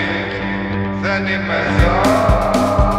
Δεν είμαι εκεί, δεν είμαι εδώ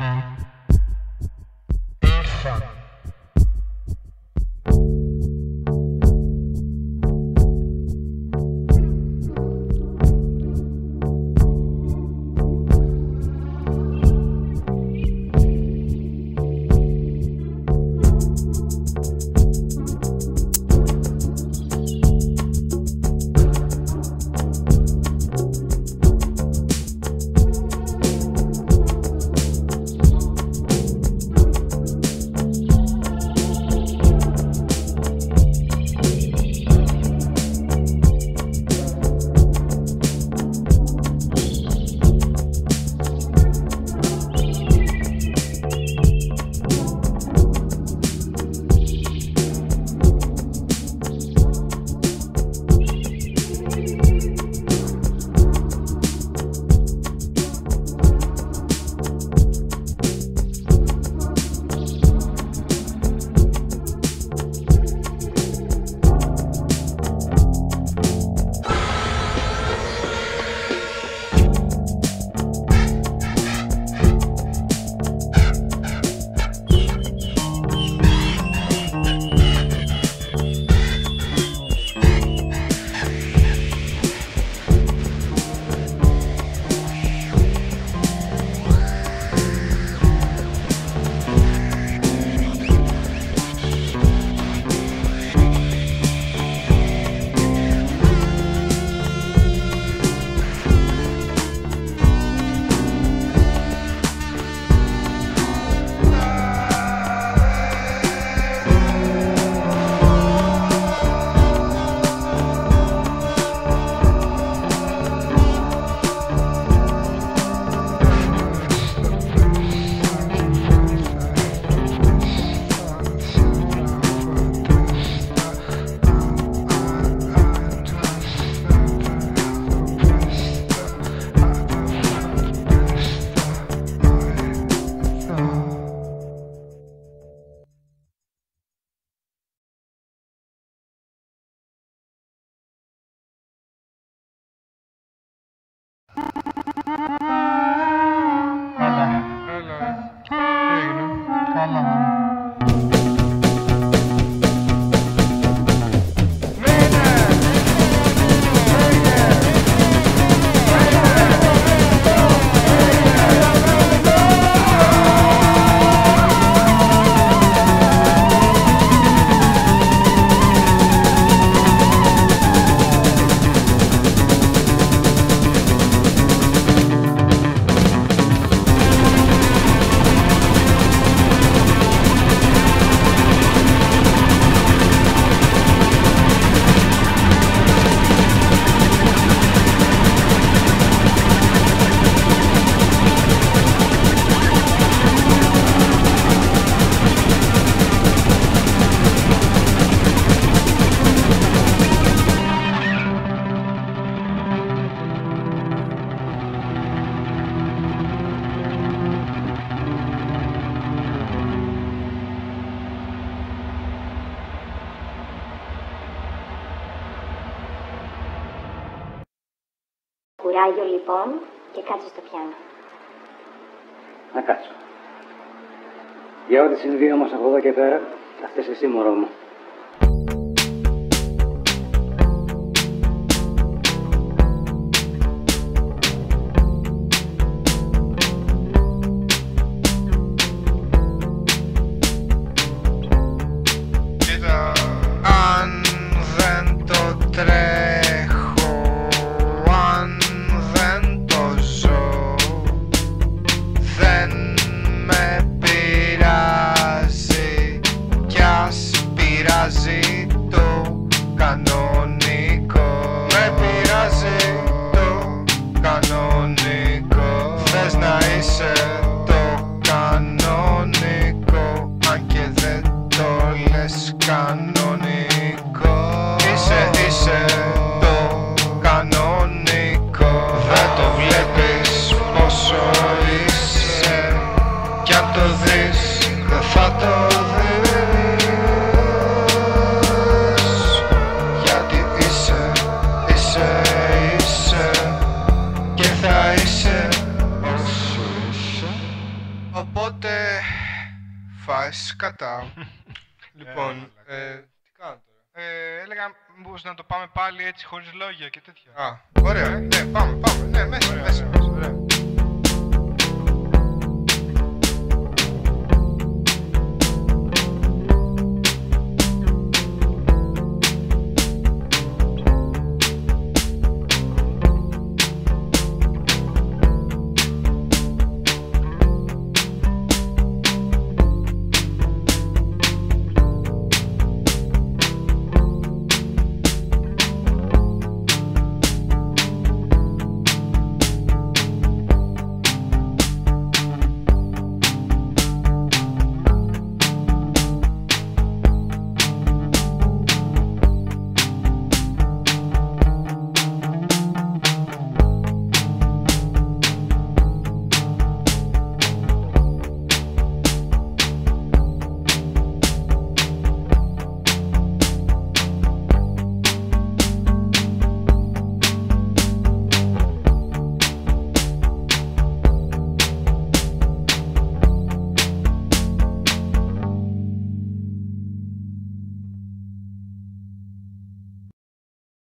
Uh-huh. Κουράγιο λοιπόν και κάτσε στο πιάνο. Να κάτσω. Για ό,τι συμβεί όμως από εδώ και πέρα, θα φταίς εσύ μωρό μου. Οπότε. Φάση κατά. λοιπόν. Ε, ε, ε, τι κάνω τώρα; Ε, έλεγα μήπως να το πάμε πάλι έτσι χωρίς λόγια και τέτοια. Α, ωραία. Ε. Ναι, πάμε, πάμε. Ναι, μέσα, μέσα.